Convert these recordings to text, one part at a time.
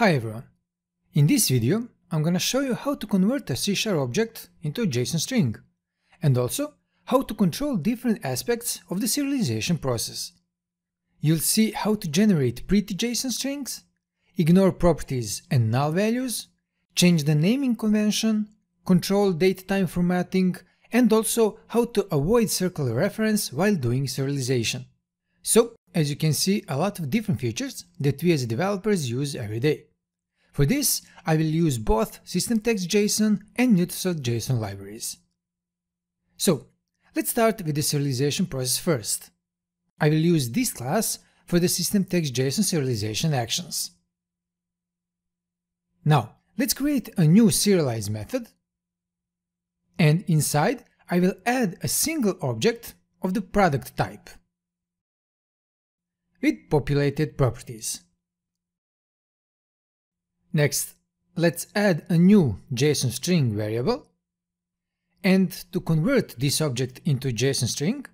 Hi everyone! In this video, I'm gonna show you how to convert a C-sharp object into a JSON string, and also how to control different aspects of the serialization process. You'll see how to generate pretty JSON strings, ignore properties and null values, change the naming convention, control date time formatting, and also how to avoid circular reference while doing serialization. So, as you can see, a lot of different features that we as developers use every day. For this, I will use both system.text.json and Newtonsoft.json libraries. So, let's start with the serialization process first. I will use this class for the system.text.json serialization actions. Now, let's create a new serialize method, and inside I will add a single object of the product type with populated properties. Next, let's add a new JSON string variable. And to convert this object into JSON string,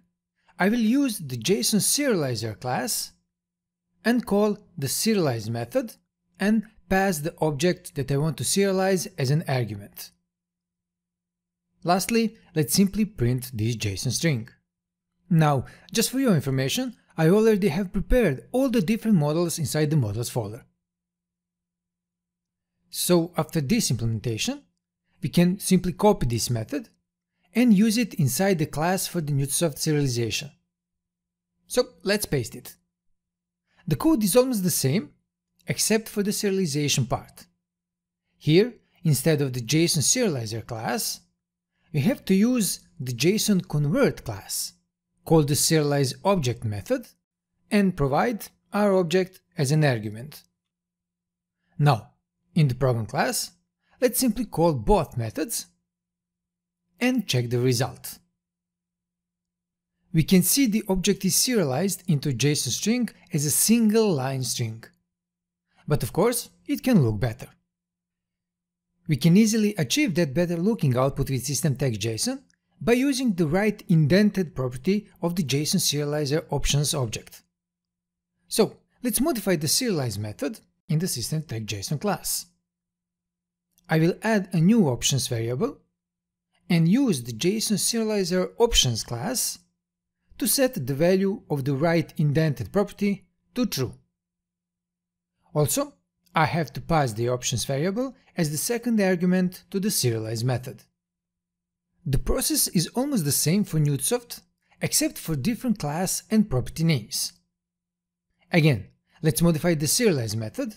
I will use the JSON serializer class and call the serialize method and pass the object that I want to serialize as an argument. Lastly, let's simply print this JSON string. Now, just for your information, I already have prepared all the different models inside the models folder. So after this implementation, we can simply copy this method and use it inside the class for the Newtonsoft serialization. So let's paste it. The code is almost the same, except for the serialization part. Here, instead of the JSON serializer class, we have to use the JSON convert class call the serialize object method and provide our object as an argument. Now, in the program class, let's simply call both methods and check the result. We can see the object is serialized into JSON string as a single line string. But of course, it can look better. We can easily achieve that better looking output with system.text.json by using the write indented property of the JSON serializer options object. So let's modify the serialize method in the system.text.json class. I will add a new options variable and use the JSON serializer options class to set the value of the write indented property to true. Also, I have to pass the options variable as the second argument to the serialize method. The process is almost the same for Newtonsoft, except for different class and property names. Again, let's modify the serialize method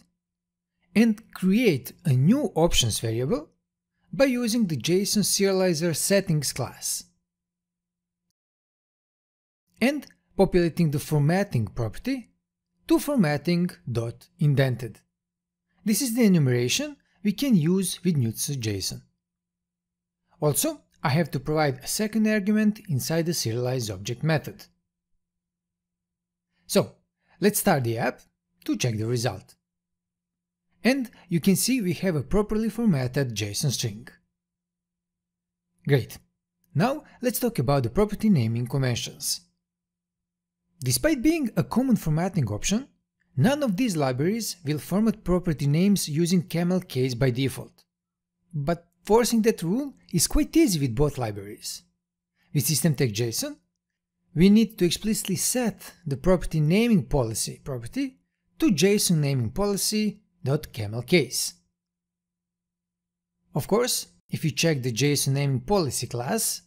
and create a new options variable by using the JSON serializer settings class and populating the formatting property to formatting.indented. This is the enumeration we can use with Newtonsoft.json. Also, I have to provide a second argument inside the serialize object method. So, let's start the app to check the result. And you can see we have a properly formatted JSON string. Great. Now let's talk about the property naming conventions. Despite being a common formatting option, none of these libraries will format property names using camel case by default. But Forcing that rule is quite easy with both libraries. With system.text.json, we need to explicitly set the property naming policy property to JSON naming policy.camelcase. Of course, if we check the JSON naming policy class,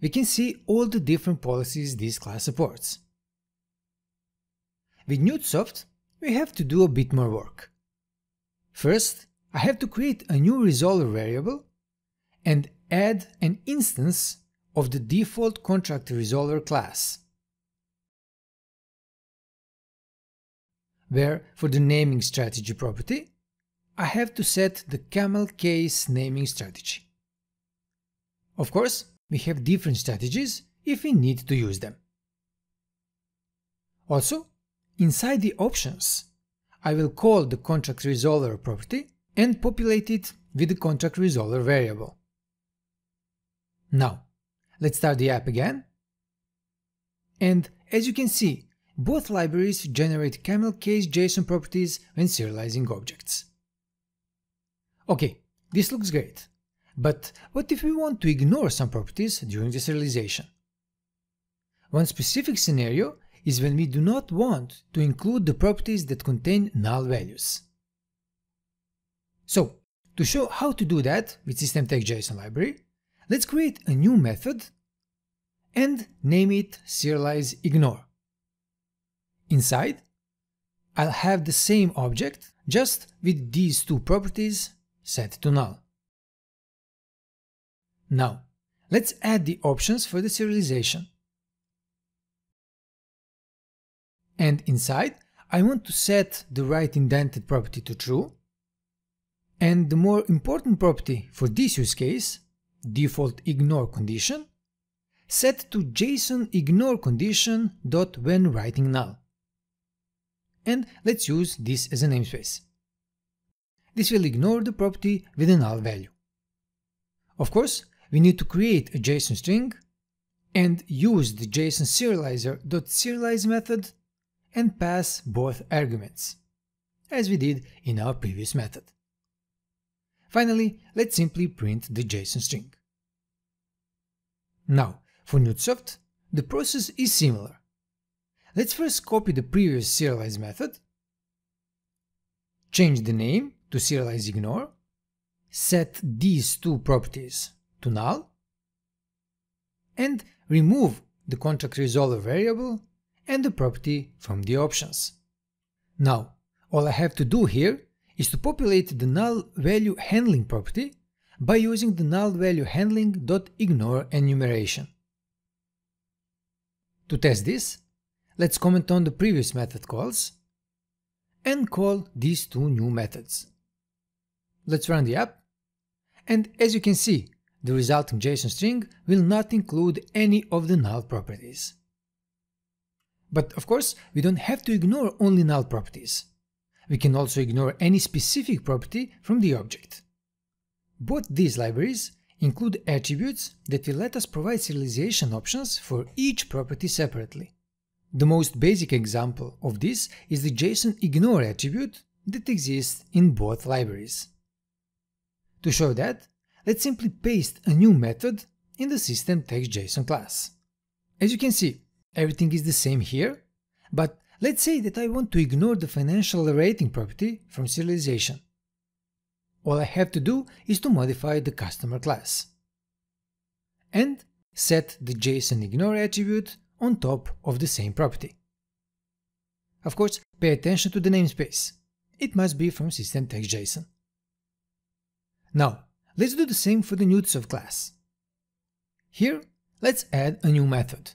we can see all the different policies this class supports. With Newtonsoft, we have to do a bit more work. First, I have to create a new resolver variable and add an instance of the default contract resolver class, where for the naming strategy property, I have to set the camel case naming strategy. Of course, we have different strategies if we need to use them. Also, inside the options, I will call the contract resolver property and populate it with the contract resolver variable. Now, let's start the app again. And as you can see, both libraries generate camel case JSON properties when serializing objects. Okay, this looks great. But what if we want to ignore some properties during the serialization? One specific scenario is when we do not want to include the properties that contain null values. So, to show how to do that with system.text.json library, let's create a new method and name it serializeIgnore. Inside, I'll have the same object, just with these two properties set to null. Now, let's add the options for the serialization. And inside, I want to set the write indented property to true. And the more important property for this use case, default ignore condition, set to JSON ignore condition dot when writing null. And let's use this as a namespace. This will ignore the property with a null value. Of course, we need to create a JSON string and use the JSON serializer.serialize method and pass both arguments, as we did in our previous method. Finally, let's simply print the JSON string. Now, for Newtonsoft, the process is similar. Let's first copy the previous serialize method, change the name to serializeIgnore, set these two properties to null, and remove the contract resolver variable and the property from the options. Now, all I have to do here is to populate the null value handling property by using the null value handling.ignore enumeration. To test this, let's comment on the previous method calls and call these two new methods. Let's run the app, and as you can see, the resulting JSON string will not include any of the null properties. But of course, we don't have to ignore only null properties. We can also ignore any specific property from the object. Both these libraries include attributes that will let us provide serialization options for each property separately. The most basic example of this is the JSON ignore attribute that exists in both libraries. To show that, let's simply paste a new method in the system text JSON class. As you can see, everything is the same here, but let's say that I want to ignore the financial rating property from serialization. All I have to do is to modify the customer class and set the JSON ignore attribute on top of the same property. Of course, pay attention to the namespace. It must be from system text JSON. Now, let's do the same for the Newtonsoft class. Here, let's add a new method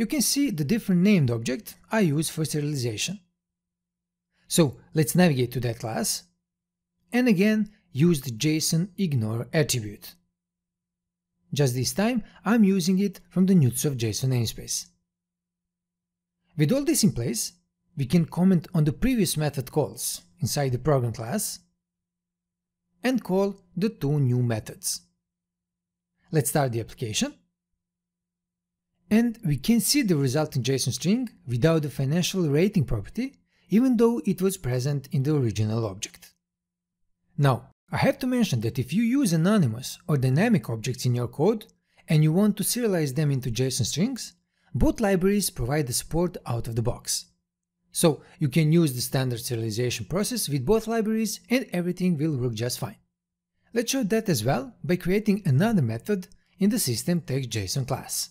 you can see the different named object I use for serialization. So let's navigate to that class and again use the JSON ignore attribute. Just this time I'm using it from the Newtonsoft JSON namespace. With all this in place, we can comment on the previous method calls inside the program class and call the two new methods. Let's start the application and we can see the resulting JSON string without the financial rating property, even though it was present in the original object. Now, I have to mention that if you use anonymous or dynamic objects in your code and you want to serialize them into JSON strings, both libraries provide the support out of the box. So you can use the standard serialization process with both libraries and everything will work just fine. Let's show that as well by creating another method in the system text class.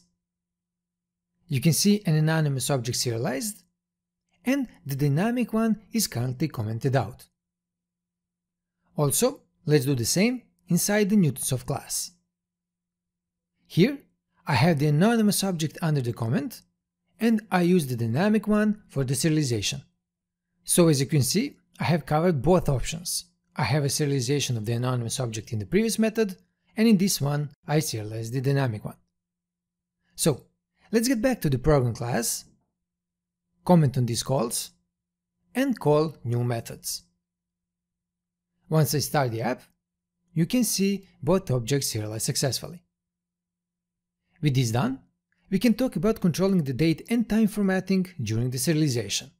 You can see an anonymous object serialized, and the dynamic one is currently commented out. Also, let's do the same inside the Newtonsoft class. Here, I have the anonymous object under the comment, and I use the dynamic one for the serialization. So as you can see, I have covered both options. I have a serialization of the anonymous object in the previous method, and in this one I serialize the dynamic one. So Let's get back to the program class, comment on these calls, and call new methods. Once I start the app, you can see both objects serialized successfully. With this done, we can talk about controlling the date and time formatting during the serialization.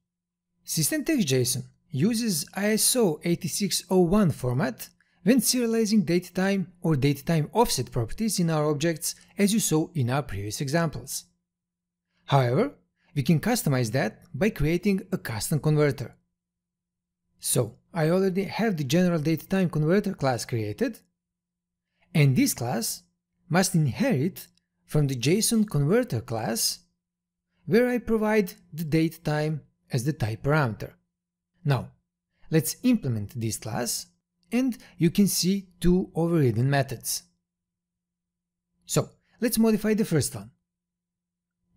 System.text.json uses ISO 8601 format when serializing datetime or datetime offset properties in our objects as you saw in our previous examples. However, we can customize that by creating a custom converter. So, I already have the general datetime converter class created, and this class must inherit from the JSON converter class where I provide the datetime as the type parameter. Now, let's implement this class and you can see two overridden methods. So, let's modify the first one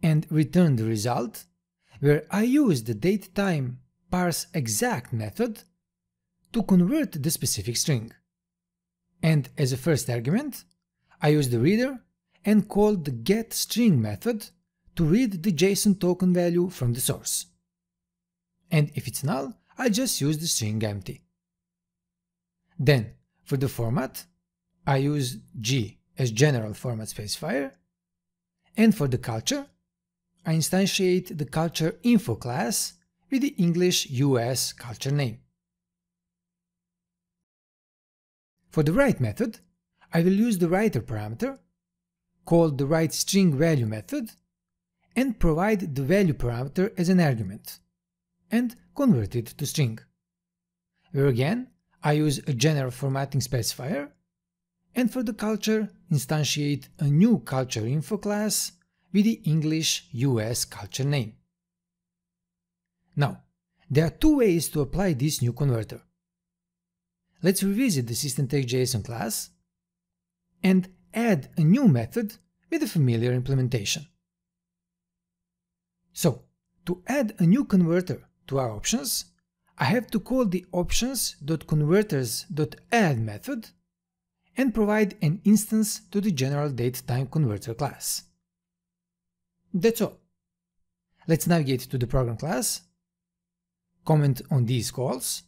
and return the result where I use the datetime parse exact method to convert the specific string. And as a first argument, I use the reader and call the getString method to read the JSON token value from the source. And if it's null, I just use the string empty. Then, for the format, I use G as general format specifier, and for the culture, I instantiate the culture info class with the English US culture name. For the write method, I will use the writer parameter, called the write string value method, and provide the value parameter as an argument, and convert it to string. Where again, I use a general formatting specifier, and for the culture, instantiate a new culture info class with the English US culture name. Now, there are two ways to apply this new converter. Let's revisit the system.text.json class and add a new method with a familiar implementation. So, to add a new converter to our options, I have to call the options.converters.add method and provide an instance to the general datetime converter class. That's all. Let's navigate to the program class, comment on these calls,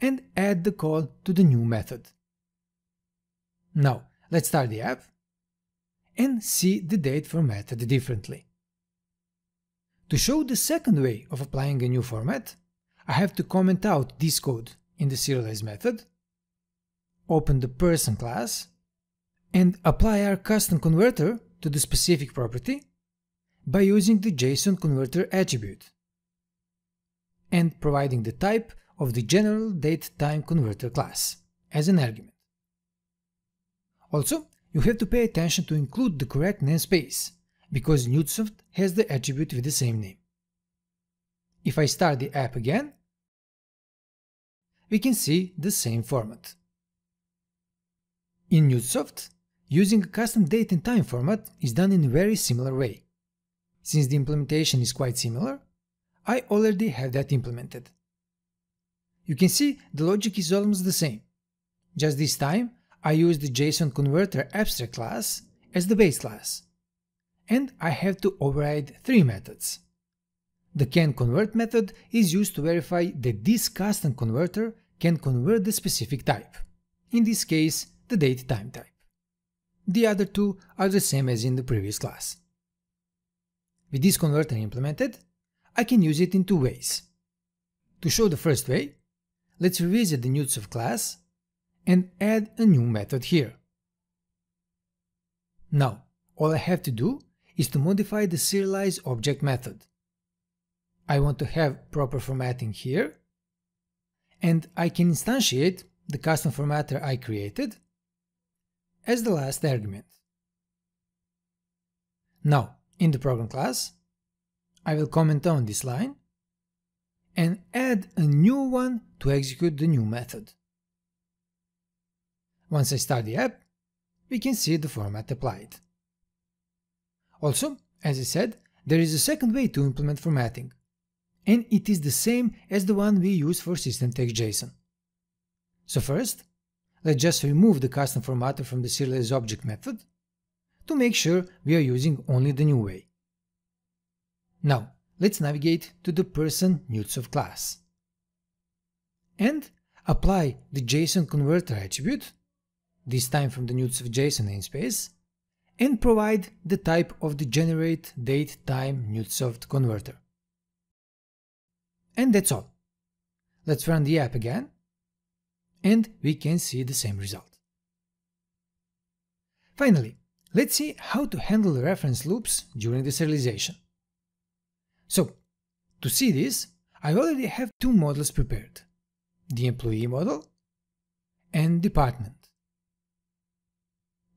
and add the call to the new method. Now, let's start the app and see the date formatted differently. To show the second way of applying a new format, I have to comment out this code in the serialize method, open the person class, and apply our custom converter to the specific property by using the JSON converter attribute and providing the type of the general date time converter class as an argument. Also, you have to pay attention to include the correct namespace, because Newtonsoft has the attribute with the same name. If I start the app again, we can see the same format. In Newtonsoft, using a custom date and time format is done in a very similar way. Since the implementation is quite similar, I already have that implemented. You can see the logic is almost the same. Just this time, I use the JSON converter abstract class as the base class. And I have to override three methods. The canConvert method is used to verify that this custom converter can convert the specific type, in this case the date time type. The other two are the same as in the previous class. With this converter implemented, I can use it in two ways. To show the first way, let's revisit the Newtonsoft class and add a new method here. Now, all I have to do is to modify the serialize object method. I want to have proper formatting here, and I can instantiate the custom formatter I created as the last argument. Now, in the program class, I will comment on this line and add a new one to execute the new method. Once I start the app, we can see the format applied. Also, as I said, there is a second way to implement formatting, and it is the same as the one we use for system.text.json. So first, let's just remove the custom formatter from the serialize object method to make sure we are using only the new way. Now, let's navigate to the person Newtonsoft class and apply the JSON converter attribute, this time from the Newtonsoft JSON namespace, and provide the type of the generate date time Newtonsoft converter. And that's all. Let's run the app again and we can see the same result. Finally, let's see how to handle reference loops during the serialization. So, to see this, I already have two models prepared, the employee model and department.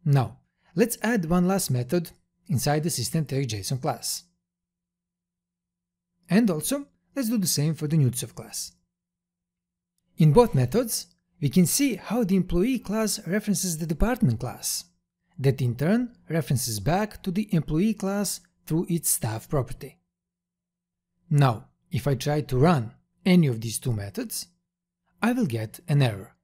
Now, let's add one last method inside the system.text.json class. And also, let's do the same for the Newtonsoft class. In both methods, we can see how the employee class references the department class, that in turn references back to the employee class through its staff property. Now, if I try to run any of these two methods, I will get an error.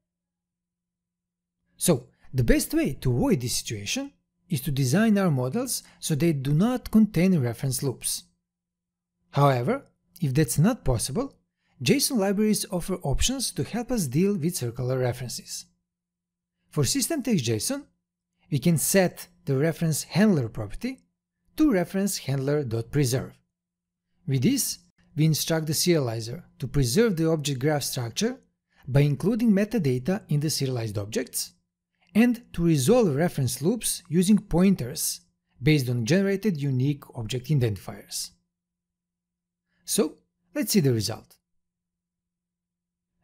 So, the best way to avoid this situation is to design our models so they do not contain reference loops. However, if that's not possible, JSON libraries offer options to help us deal with circular references. For system.text.json, we can set the reference handler property to reference handler.preserve. With this, we instruct the serializer to preserve the object graph structure by including metadata in the serialized objects, and to resolve reference loops using pointers based on generated unique object identifiers. So, let's see the result.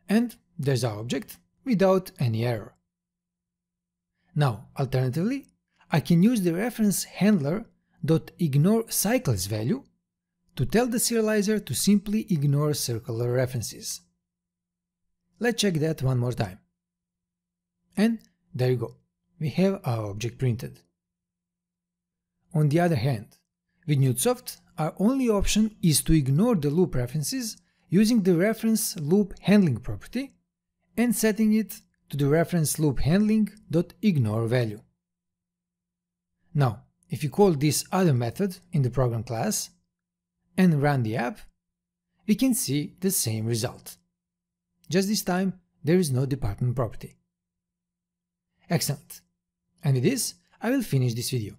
And there's our object without any error. Now, alternatively, I can use the reference handler .ignore cycles value to tell the serializer to simply ignore circular references. Let's check that one more time. And there you go, we have our object printed. On the other hand, with Newtonsoft, our only option is to ignore the loop references using the reference loop handling property and setting it to the reference loop handling.ignore value. Now, if you call this other method in the program class and run the app, we can see the same result. Just this time, there is no department property. Excellent. And with this, I will finish this video.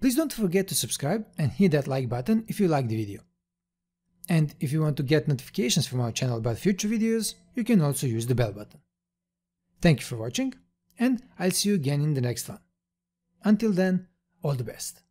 Please don't forget to subscribe and hit that like button if you like the video. And if you want to get notifications from our channel about future videos, you can also use the bell button. Thank you for watching, and I'll see you again in the next one. Until then, all the best.